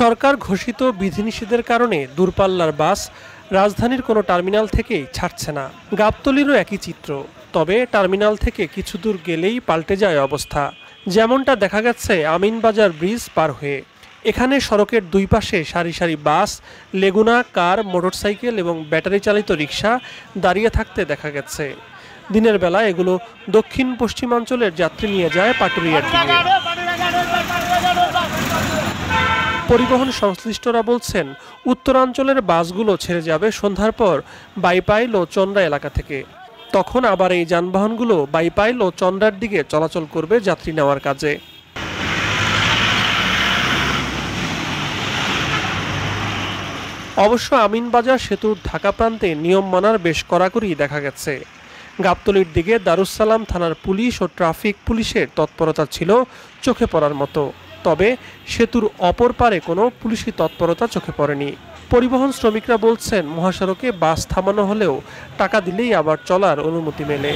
সরকার ঘোষিত বিধিনিষেধের কারণে দূরপাল্লার বাস রাজধানীর কোনো টার্মিনাল থেকেই ছাড়ছে না। গাবতলিরও একই চিত্র। তবে টার্মিনাল থেকে কিছু দূর গেলেই পাল্টে যায় অবস্থা। যেমনটা দেখা গেছে আমিনবাজার ব্রিজ পার হয়ে। এখানে সড়কের দুই পাশে সারি সারি বাস, লেগুনা, কার, মোটরসাইকেল এবং ব্যাটারি চালিত রিক্সা দাঁড়িয়ে থাকতে দেখা গেছে। দিনের বেলা এগুলো দক্ষিণ পশ্চিমাঞ্চলের যাত্রী নিয়ে যায় পাটুরিয়ার দিকে। পরিবহন সংশ্লিষ্টরা বলছেন, উত্তরাঞ্চলের বাসগুলো ছেড়ে যাবে সন্ধ্যার পর বাইপাইল ও চন্দ্রা এলাকা থেকে। তখন আবার এই যানবাহনগুলো বাইপাইল ও চন্দ্রার দিকে চলাচল করবে যাত্রী নেওয়ার কাজে। অবশ্য আমিনবাজার সেতুর ঢাকা প্রান্তে নিয়ম মানার বেশ কড়াকড়ি দেখা গেছে। গাবতলির দিকে দারুসালাম থানার পুলিশ ও ট্রাফিক পুলিশের তৎপরতা ছিল চোখে পড়ার মতো। তবে সেতুর অপর পারে কোনো পুলিশি তৎপরতা চোখে পড়েনি। পরিবহন শ্রমিকরা বলছেন, মহাসড়কে বাস থামানো হলেও টাকা দিলেই আবার চলার অনুমতি মেলে।